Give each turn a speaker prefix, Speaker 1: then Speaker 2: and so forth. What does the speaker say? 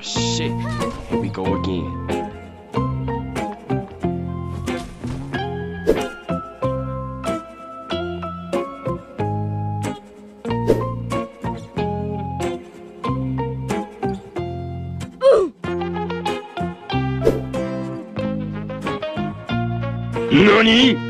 Speaker 1: Oh shit. Here we go again. NANI?!